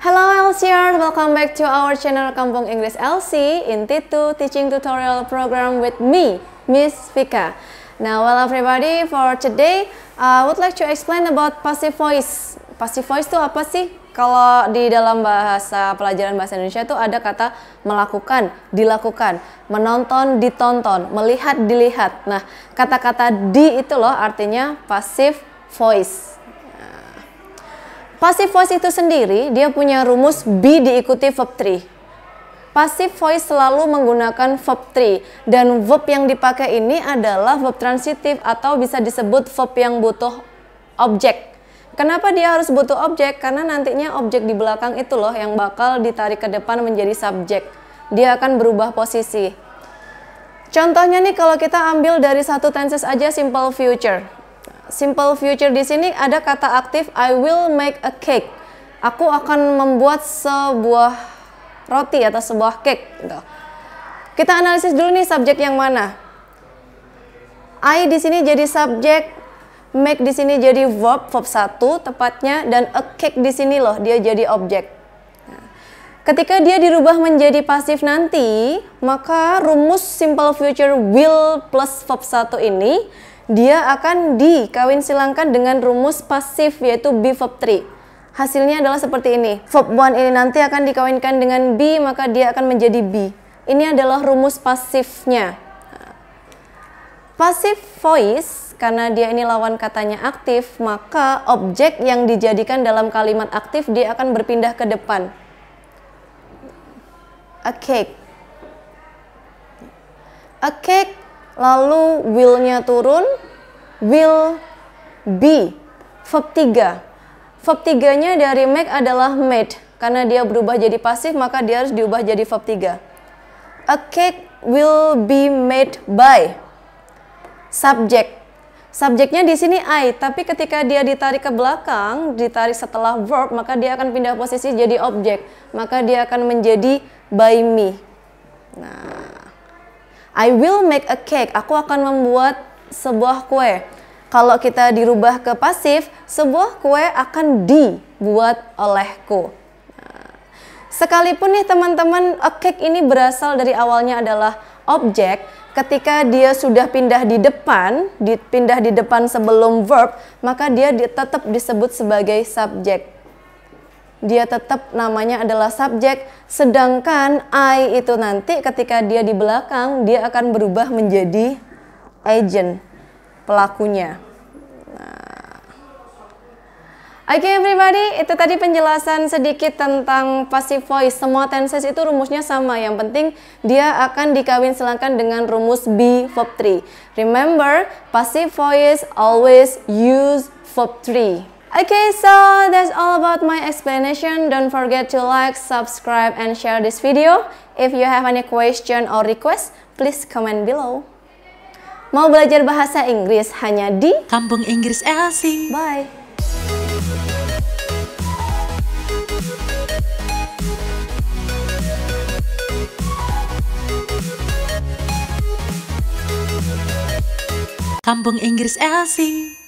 Hello LCR, welcome back to our channel Kampung Inggris LC in T2 Teaching Tutorial Program with me, Miss Vika. Now, well everybody, for today, uh, I would like to explain about passive voice. Passive voice itu apa sih? Kalau di dalam bahasa pelajaran bahasa Indonesia itu ada kata melakukan, dilakukan, menonton, ditonton, melihat, dilihat. Nah, kata-kata di itu loh artinya passive voice. Passive voice itu sendiri dia punya rumus be diikuti verb 3. Passive voice selalu menggunakan verb 3 dan verb yang dipakai ini adalah verb transitif atau bisa disebut verb yang butuh objek. Kenapa dia harus butuh objek? Karena nantinya objek di belakang itu loh yang bakal ditarik ke depan menjadi subjek. Dia akan berubah posisi. Contohnya nih kalau kita ambil dari satu tenses aja simple future simple future di sini ada kata aktif I will make a cake. Aku akan membuat sebuah roti atau sebuah cake gitu. Kita analisis dulu nih subjek yang mana. I di sini jadi subjek, make di sini jadi verb, verb satu tepatnya dan a cake di sini loh dia jadi objek. Nah, ketika dia dirubah menjadi pasif nanti, maka rumus simple future will plus verb satu ini dia akan dikawin silangkan dengan rumus pasif yaitu be verb 3. Hasilnya adalah seperti ini. Verb 1 ini nanti akan dikawinkan dengan be maka dia akan menjadi be. Ini adalah rumus pasifnya. Passive voice karena dia ini lawan katanya aktif, maka objek yang dijadikan dalam kalimat aktif dia akan berpindah ke depan. A cake. A cake lalu will-nya turun, will be. Verb 3. Verb 3-nya dari make adalah made. Karena dia berubah jadi pasif, maka dia harus diubah jadi verb 3. A cake will be made by. Subject. Subjeknya di sini I, tapi ketika dia ditarik ke belakang, ditarik setelah verb, maka dia akan pindah posisi jadi objek. Maka dia akan menjadi by me. Nah, I will make a cake. Aku akan membuat sebuah kue. Kalau kita dirubah ke pasif, sebuah kue akan dibuat olehku. Sekalipun nih teman-teman, a cake ini berasal dari awalnya adalah objek, ketika dia sudah pindah di depan, dipindah di depan sebelum verb, maka dia tetap disebut sebagai subjek dia tetap namanya adalah subjek sedangkan I itu nanti ketika dia di belakang dia akan berubah menjadi agent pelakunya nah. Oke okay, everybody, itu tadi penjelasan sedikit tentang passive voice. Semua tenses itu rumusnya sama. Yang penting dia akan dikawin silangkan dengan rumus be verb 3. Remember, passive voice always use verb 3. Okay, so that's all about my explanation. Don't forget to like, subscribe, and share this video. If you have any question or request, please comment below. Mau belajar bahasa Inggris hanya di Kampung Inggris Elsie. Bye. Kampung Inggris Elsie.